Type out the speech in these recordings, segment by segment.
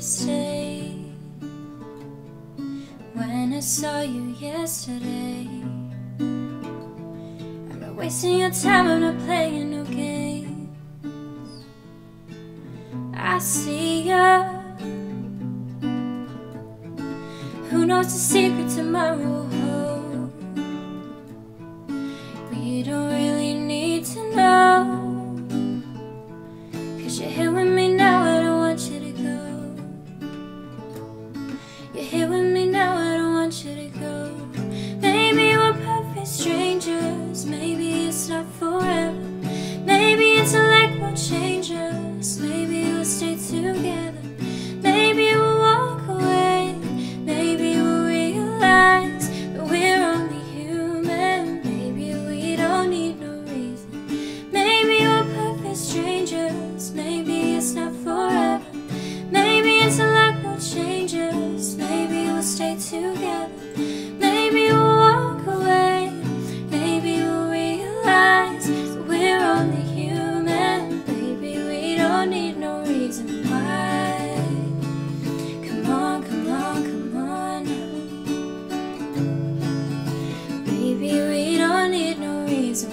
say when I saw you yesterday. I'm not wasting your time, I'm not playing no games. I see ya. Who knows the secret tomorrow holds? We don't really need to know. Cause you're here with me. up forever. Maybe intellectual change. Come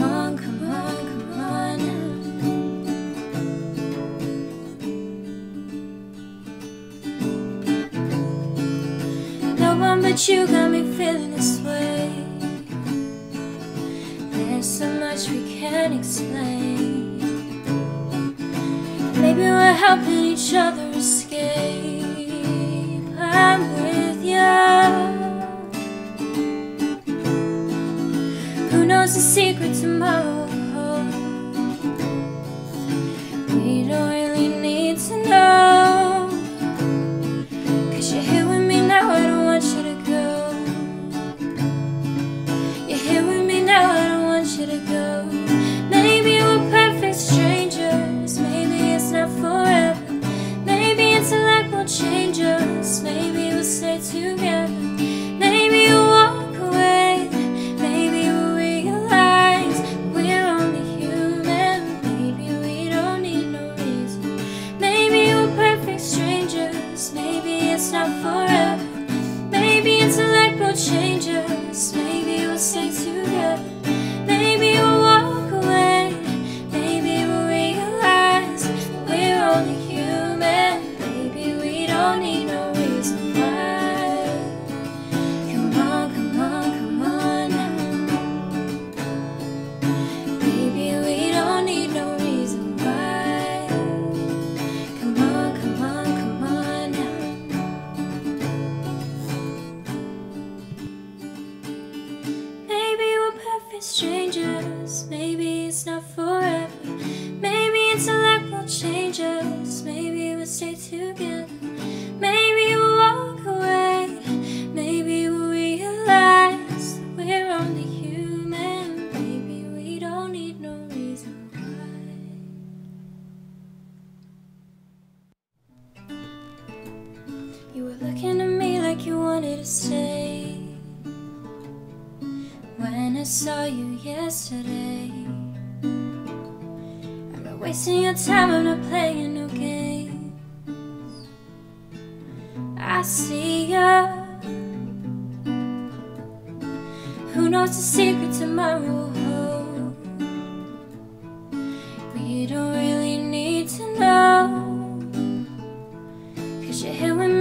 on, come on, come on now. No one but you got me feeling this way. There's so much we can't explain. Maybe we're helping each other escape. I'm secrets in. We don't strangers. Maybe it's not forever. Maybe intellect will change us. Maybe we'll stay together. Maybe we'll walk away. Maybe we'll realize we're only human. Maybe we don't need no reason why. You were looking at me like you wanted to stay saw you yesterday. I'm not wasting your time, I'm not playing no games. I see ya. Who knows the secret tomorrow? Holds We don't really need to know. Cause you're here with me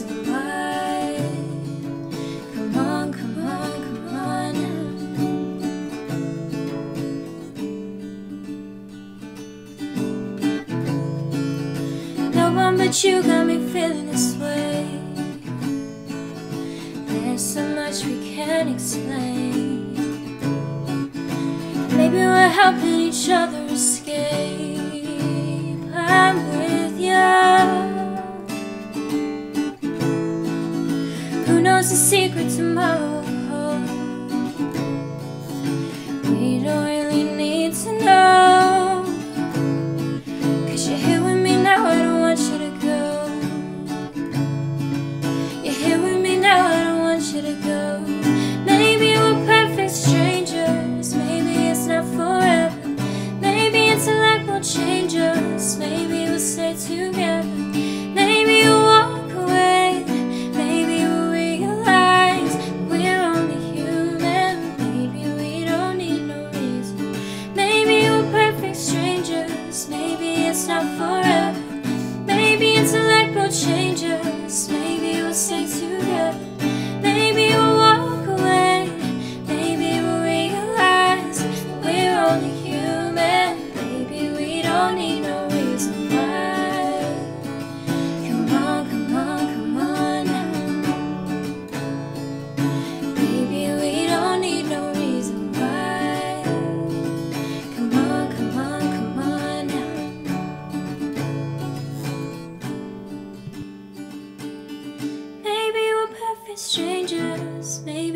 why. Come on, come on, come on. No one but you got me feeling this way. There's so much we can't explain. Maybe we're helping each other escape. Strangers. Maybe